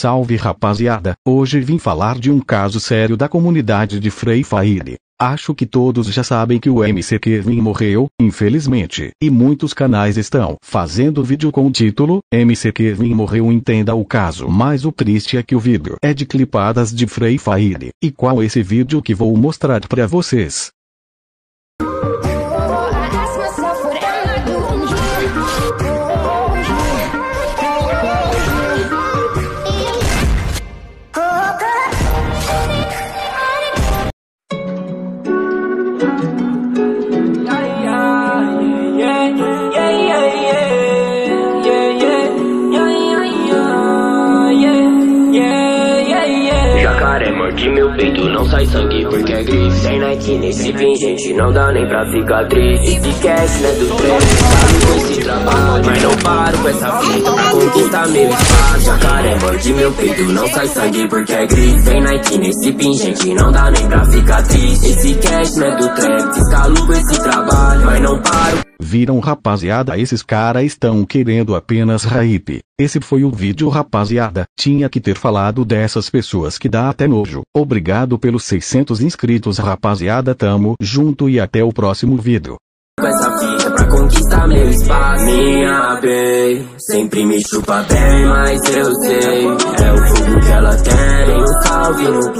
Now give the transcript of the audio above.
Salve rapaziada, hoje vim falar de um caso sério da comunidade de Frei Faile. Acho que todos já sabem que o MC Kevin morreu, infelizmente, e muitos canais estão fazendo vídeo com o título MC Kevin morreu entenda o caso. Mas o triste é que o vídeo é de clipadas de Frei Faile. E qual esse vídeo que vou mostrar pra vocês? Thank you. De meu peito não sai sangue porque é gris Sem Nike nesse pingente não dá nem pra ficar triste cash né do trem, paro com esse trabalho Mas não paro com essa fita pra conquistar meu espaço Jacaré morde meu peito não sai sangue porque é gris Sem Nike nesse pingente não dá nem pra ficar triste Esse cash né do trem, escalo com esse trabalho Mas não Viram rapaziada esses cara estão querendo apenas hype. Esse foi o vídeo rapaziada, tinha que ter falado dessas pessoas que dá até nojo. Obrigado pelos 600 inscritos rapaziada tamo junto e até o próximo vídeo. Com essa fita pra conquistar meu espaço Minha sempre me chupa bem, mas eu sei É o fogo que ela tem, salve no